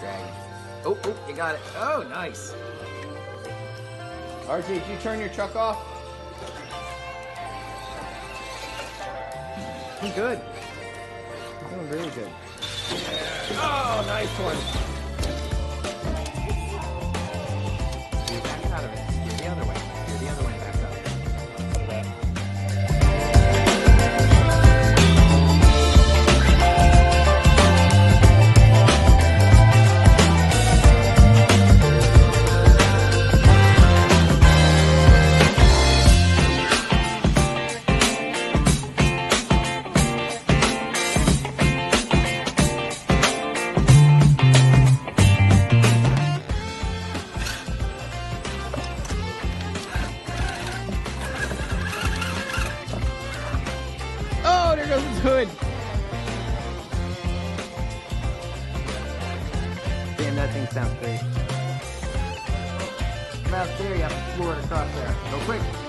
Dragon. Oh, oh, you got it. Oh, nice. RJ, did you turn your truck off? I'm good. I'm doing really good. Oh, nice one. There goes his hood. Damn, that thing sounds great. There, you have to floor it across there. Go quick.